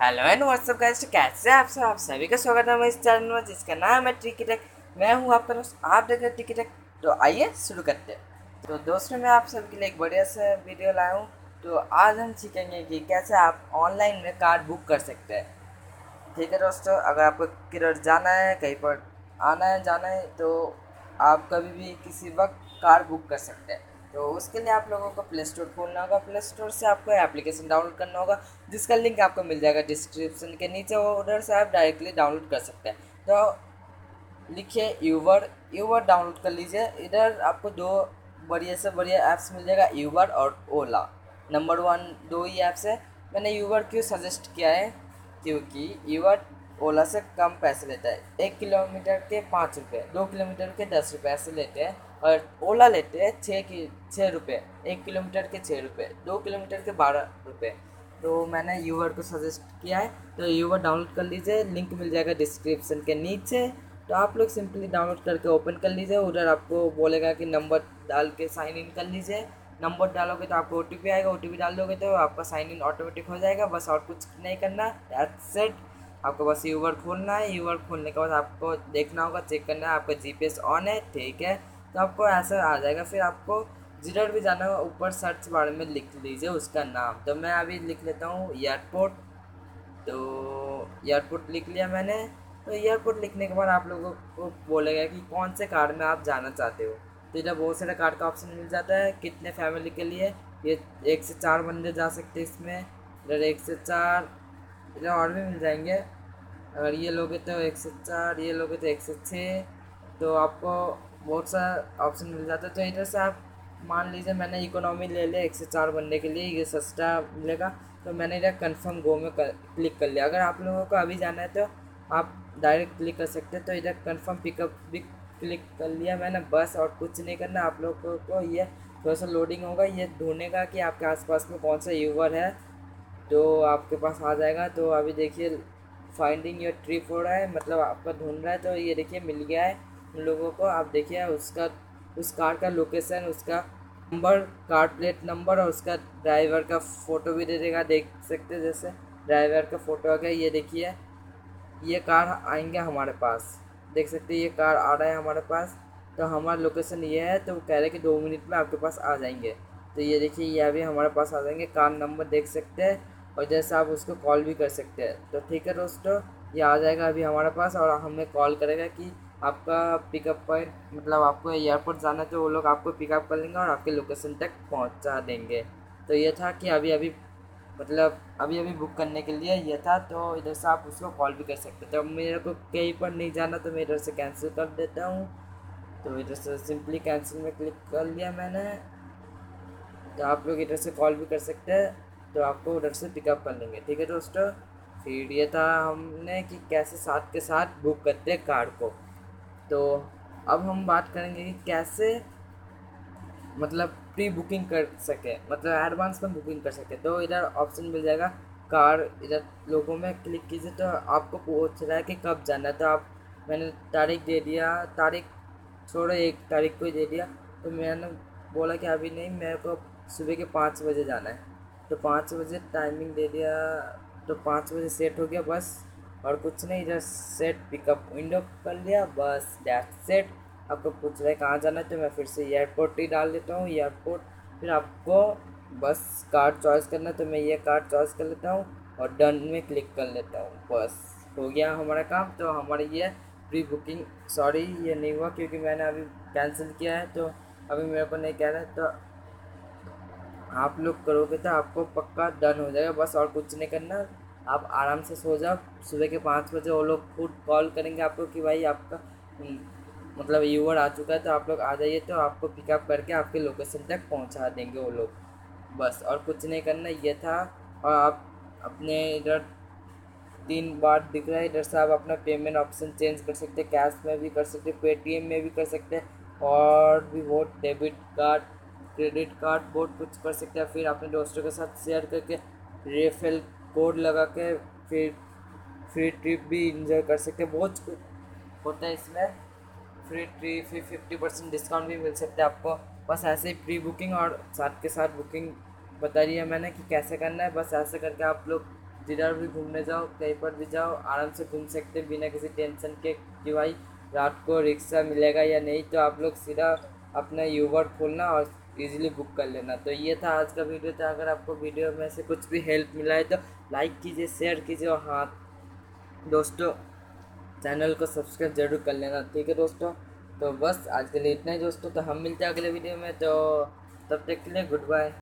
Hello and WhatsApp guys तो कैसे आप सब? आप सभी का स्वागत है हमारे इस चैनल में, जिसका नाम है ट्रिकी टेक मैं हूँ आपका दोस्त, आप देख रहे ट्रिकी टेक तो आइए शुरू करते हैं। तो दोस्तों, मैं आप सबके लिए एक बढ़िया सा वीडियो लाया हूँ। तो आज हम सीखेंगे कि कैसे आप ऑनलाइन में कार बुक कर सकते हैं। ठीक है दोस्तों, अगर आपको किधर जाना है, कहीं पर आना है, जाना है तो आप कभी भी किसी वक्त कार बुक कर सकते हैं। तो उसके लिए आप लोगों को प्ले स्टोर खोलना होगा। प्ले स्टोर से आपको एप्लीकेशन डाउनलोड करना होगा, जिसका लिंक आपको मिल जाएगा डिस्क्रिप्शन के नीचे वो उधर से आप डायरेक्टली डाउनलोड कर सकते हैं। तो लिखिए यूवर यूवर डाउनलोड कर लीजिए। इधर आपको दो बढ़िया से बढ़िया ऐप्स मिल जाएगा यूबर और ओला नंबर वन दो ही ऐप्स है। मैंने यूवर क्यों सजेस्ट किया है? क्योंकि यूबर ओला से कम पैसे लेता है। एक किलोमीटर के पाँच रुपये दो किलोमीटर के दस रुपये ऐसे लेते हैं और ओला लेते हैं छः की, छः रुपये एक किलोमीटर के छः रुपये दो किलोमीटर के बारह रुपये तो मैंने यूवर को सजेस्ट किया है तो यूवर डाउनलोड कर लीजिए लिंक मिल जाएगा डिस्क्रिप्शन के नीचे। तो आप लोग सिंपली डाउनलोड करके ओपन कर लीजिए, उधर आपको बोलेगा कि नंबर डाल के साइन इन कर लीजिए। नंबर डालोगे तो आपको ओटीपी आएगा ओ डाल दोगे तो आपका साइन इन ऑटोमेटिक हो जाएगा, बस और कुछ नहीं करना दैट्स आपको बस यूवर खोलना है, यूवर खोलने के बाद आपको देखना होगा, चेक करना है आपका जीपीएस ऑन है, ठीक है? तो आपको ऐसा आ जाएगा, फिर आपको जिधर भी जाना होगा, ऊपर सर्च बार में लिख लीजिए उसका नाम। तो मैं अभी लिख लेता हूँ एयरपोर्ट तो एयरपोर्ट लिख लिया मैंने। तो एयरपोर्ट लिखने के बाद आप लोगों को बोलेगा कि कौन से कार में आप जाना चाहते हो। तो इधर बहुत सारे कार का ऑप्शन मिल जाता है, कितने फैमिली के लिए। ये एक से चार बंदे जा सकते हैं इसमें। इधर एक से चार इधर और भी मिल जाएँगे। अगर ये लोगे तो एक सौ चार ये लोगे तो एक से छः तो आपको बहुत सारा ऑप्शन मिल जाता है। तो इधर से आप मान लीजिए मैंने इकोनॉमी ले लिया एक से चार बनने के लिए ये सस्ता मिलेगा। तो मैंने इधर कंफर्म गो में कर, क्लिक कर लिया। अगर आप लोगों को अभी जाना है तो आप डायरेक्ट क्लिक कर सकते हैं। तो इधर कंफर्म पिकअप भी क्लिक कर लिया मैंने। बस और कुछ नहीं करना। आप लोगों को ये थोड़ा सा लोडिंग होगा। ये ढूँढने का कि आपके आसपास में कौन सा यूवर है। तो आपके पास आ जाएगा तो अभी देखिए फाइंडिंग योर ट्रिप हो रहा है मतलब आपका ढूंढ रहा है तो ये देखिए मिल गया है उन लोगों को। आप देखिए, उसका, उस कार का लोकेशन उसका नंबर कार प्लेट नंबर और उसका ड्राइवर का फ़ोटो भी दे देगा, देख सकते जैसे ड्राइवर का फ़ोटो आ गया। ये देखिए, ये कार आएँगे हमारे पास। देख सकते ये कार आ रहा है हमारे पास। तो हमारा लोकेशन ये है तो कह रहे कि दो मिनट में आपके पास आ जाएँगे। तो ये देखिए, ये अभी हमारे पास आ जाएँगे। कार नंबर देख सकते हैं। और जैसे आप उसको कॉल भी कर सकते हैं। तो ठीक है दोस्तों, ये आ जाएगा अभी हमारे पास और हमें कॉल करेगा कि आपका पिकअप पॉइंट मतलब आपको एयरपोर्ट जाना है तो वो लोग आपको पिकअप कर लेंगे और आपके लोकेशन तक पहुँचा देंगे। तो ये था कि अभी अभी मतलब अभी अभी बुक करने के लिए ये था तो इधर से आप उसको कॉल भी कर सकते तो मेरे को कहीं पर नहीं जाना तो मैं इधर से कैंसिल कर देता हूँ। तो इधर से सिंपली कैंसिल में क्लिक कर लिया मैंने। तो आप लोग इधर से कॉल भी कर सकते हैं। तो आपको उधर से पिकअप कर लेंगे, ठीक है दोस्तों? फिर ये था हमने कि कैसे साथ के साथ बुक करते हैं कार को। तो अब हम बात करेंगे कि कैसे मतलब प्री बुकिंग कर सके मतलब एडवांस में बुकिंग कर सके। तो इधर ऑप्शन मिल जाएगा कार इधर लोगों में क्लिक कीजिए तो आपको पूछ रहा है कि कब जाना है। तो आप, मैंने तारीख दे दिया, तारीख छोड़ो, एक तारीख को ही दे दिया। तो मैंने बोला कि अभी नहीं, मेरे को सुबह के पाँच बजे जाना है। तो पाँच बजे टाइमिंग दे दिया तो पाँच बजे सेट हो गया बस। और कुछ नहीं इधर सेट पिकअप विंडो कर लिया, बस डैट सेट आपको पूछ रहे कहाँ जाना है तो मैं फिर से एयरपोर्ट ही डाल देता हूँ एयरपोर्ट फिर आपको बस कार्ड चॉइस करना तो मैं ये कार्ड चॉइस कर लेता हूँ और डन में क्लिक कर लेता हूँ, बस। हो गया हमारा काम तो हमारे ये प्री बुकिंग सॉरी ये नहीं हुआ क्योंकि मैंने अभी कैंसिल किया है तो अभी मेरे को नहीं कह रहा है तो आप लोग करोगे तो आपको पक्का डन हो जाएगा। बस और कुछ नहीं करना। आप आराम से सो जाओ। सुबह के पाँच बजे वो लोग खुद कॉल करेंगे आपको कि भाई आपका हम्म, मतलब यूवर आ चुका है तो आप लोग आ जाइए तो आपको पिकअप करके आपके लोकेशन तक पहुँचा देंगे वो लोग। बस और कुछ नहीं करना। ये था। और आप अपने इधर तीन बार दिख रहा है। इधर से आप अपना पेमेंट ऑप्शन चेंज कर सकते कैश में भी कर सकते पेटीएम में भी कर सकते और भी बहुत डेबिट कार्ड क्रेडिट कार्ड बहुत कुछ कर सकते हैं फिर अपने दोस्तों के साथ शेयर करके रेफेल कोड लगा के फिर फ्री ट्रिप भी इंजॉय कर सकते हैं। बहुत होता है इसमें। फ्री ट्रिप फिर फिफ्टी परसेंट डिस्काउंट भी मिल सकता है आपको। बस ऐसे ही प्री बुकिंग और साथ के साथ बुकिंग बता रही है मैंने कि कैसे करना है। बस ऐसे करके आप लोग जिधर भी घूमने जाओ, कहीं पर भी जाओ, आराम से घूम सकते बिना किसी टेंशन के कि भाई रात को रिक्शा मिलेगा या नहीं। तो आप लोग सीधा अपना यूबर खोलना और इजीली बुक कर लेना। तो ये था आज का वीडियो तो अगर आपको वीडियो में से कुछ भी हेल्प मिला है तो लाइक कीजिए शेयर कीजिए और हाँ दोस्तों चैनल को सब्सक्राइब ज़रूर कर लेना। ठीक है दोस्तों? तो बस आज के लिए इतना ही दोस्तों। तो हम मिलते हैं अगले वीडियो में। तो तब तक के लिए गुड बाय